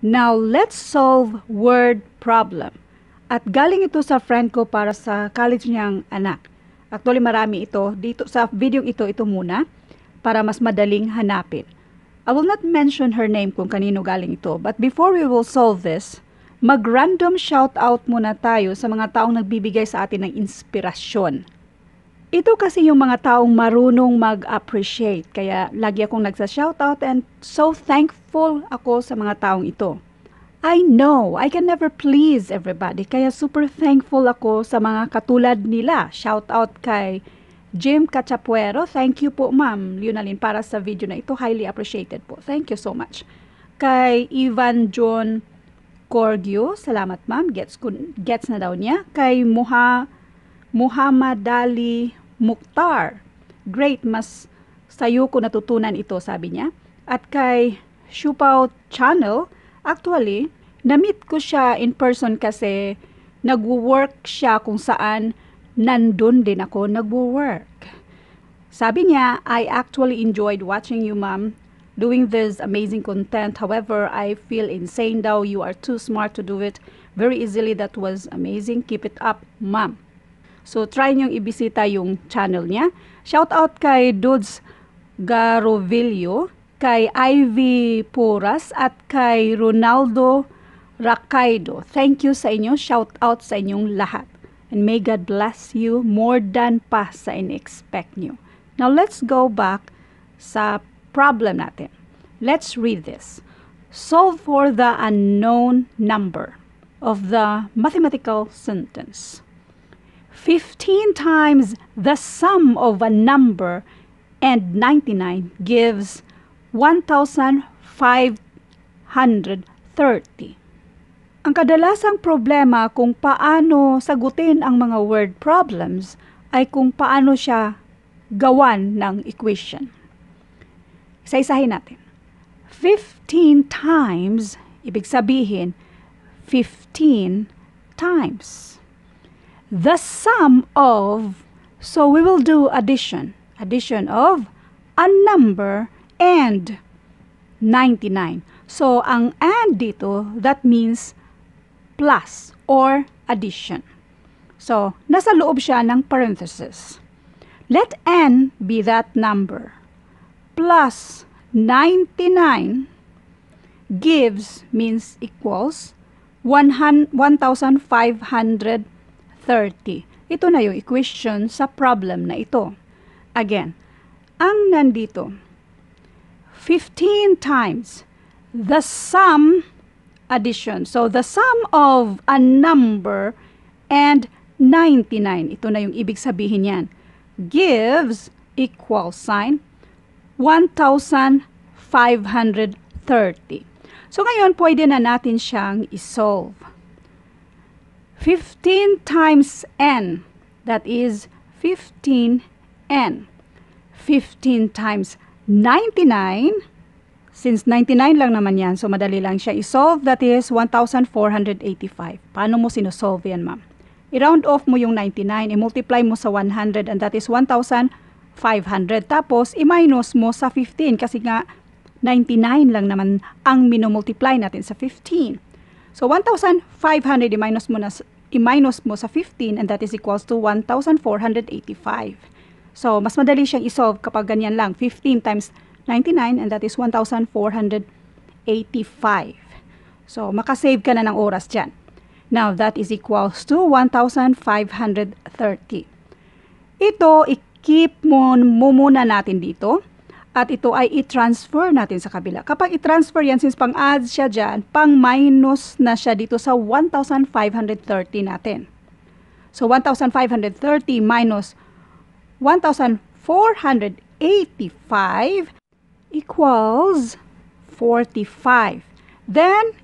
Now, let's solve word problem. At galing ito sa friend ko para sa college niyang anak. Actually, marami ito. Dito sa video ito, ito muna para mas madaling hanapin. I will not mention her name kung kanino galing ito. But before we will solve this, mag-random shout out muna tayo sa mga taong nagbibigay sa atin ng inspirasyon. Ito kasi yung mga taong marunong mag-appreciate. Kaya lagi akong nagsa-shoutout and so thankful ako sa mga taong ito. I know, I can never please everybody. Kaya super thankful ako sa mga katulad nila. Shoutout kay Jim Cachapuero. Thank you po ma'am Leonalyn para sa video na ito. Highly appreciated po. Thank you so much. Kay Ivan John Corgio. Salamat ma'am. Gets, gets na daw niya. Kay Muha, Muhammad Ali Mukhtar. Great, mas sayo ko natutunan ito, sabi niya. At kay Shupao Channel, actually, na-meet ko siya in person kasi nagwo-work siya kung saan nandun din ako nagwo-work. Sabi niya, I actually enjoyed watching you, ma'am, doing this amazing content. However, I feel insane daw. You are too smart to do it very easily. That was amazing. Keep it up, ma'am. So, try niyong ibisita yung channel niya. Shout out kay Dudes Garovillo, kay Ivy Puras, at kay Ronaldo Rakaido. Thank you sa inyo. Shout out sa inyong lahat. And may God bless you more than pa sa in-expect nyo. Now, let's go back sa problem natin. Let's read this. Solve for the unknown number of the mathematical sentence. 15 times the sum of a number and 99 gives 1,530. Ang kadalasang problema kung paano sagutin ang mga word problems ay kung paano siya gawan ng equation. Isa-isahin natin. 15 times, ibig sabihin, 15 times the sum of, so we will do addition. Addition of a number and 99. So, ang and dito, that means plus or addition. So, nasa loob siya ng parenthesis. Let n be that number. Plus 99 gives means equals 1,500 30. Ito na yung equation sa problem na ito. Again, ang nandito, 15 times the sum addition. So, the sum of a number and 99, ito na yung ibig sabihin yan, gives equal sign 1,530. So, ngayon, pwede na natin siyang isolve. 15 times n, that is 15n. 15 times 99, since 99 lang naman yan, so madali lang siya i-solve, that is 1,485. Paano mo sinusolve yan, ma'am? I-round off mo yung 99, i-multiply mo sa 100, and that is 1,500. Tapos, i-minus mo sa 15, kasi nga 99 lang naman ang minumultiply natin sa 15. So, 1,500 i-minus mo na i-minus mo sa 15 and that is equals to 1,485. So, mas madali siyang isolve kapag ganyan lang. 15 times 99 and that is 1,485. So, makasave ka na ng oras dyan. Now, that is equals to 1,530. Ito, i-keep mo, mo muna natin dito at ito ay i-transfer natin sa kabila. Kapag i-transfer yan, since pang-add siya dyan, pang-minus na siya dito sa 1,530 natin. So, 1,530 minus 1,485 equals 45. Then,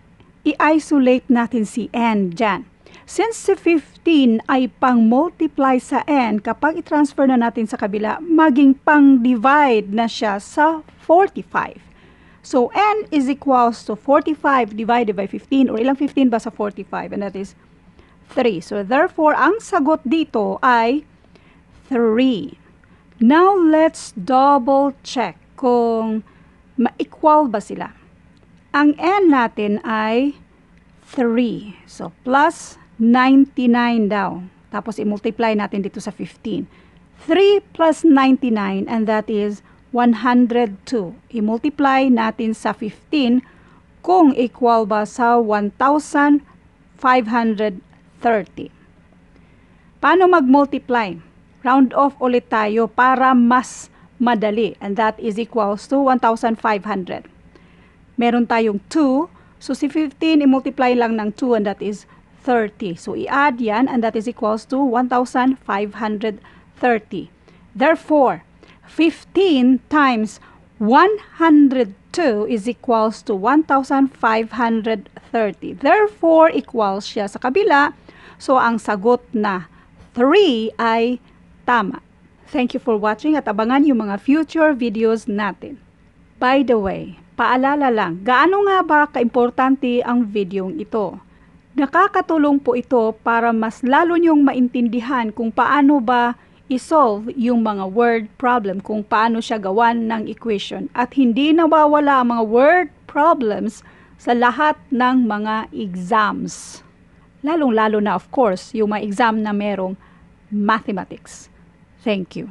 i-isolate natin si n dyan. Since si 15 ay pang-multiply sa n, kapag i-transfer na natin sa kabila, maging pang-divide na siya sa 45. So, n is equals to 45 divided by 15, or ilang 15 ba sa 45? And that is 3. So, therefore, ang sagot dito ay 3. Now, let's double check kung ma-equal ba sila. Ang n natin ay 3. So, plus 99 daw. Tapos, i-multiply natin dito sa 15. 3 plus 99 and that is 102. I-multiply natin sa 15 kung equal ba sa 1,530. Paano mag-multiply? Round off ulit tayo para mas madali and that is equals to 1,500. Meron tayong 2, so si 15 i-multiply lang ng 2 and that is 30. So i-add yan and that is equals to 1,530. Therefore, 15 times 102 is equals to 1,530. Therefore, equals siya sa kabila. So, ang sagot na 3 ay tama. Thank you for watching at abangan yung mga future videos natin. By the way, paalala lang, gaano nga ba kaimportante ang videong ito? Nakakatulong po ito para mas lalo niyong maintindihan kung paano ba isolve yung mga word problem, kung paano siya gawan ng equation. At hindi nawawala ang mga word problems sa lahat ng mga exams. Lalong-lalo na of course, yung mga exam na merong mathematics. Thank you.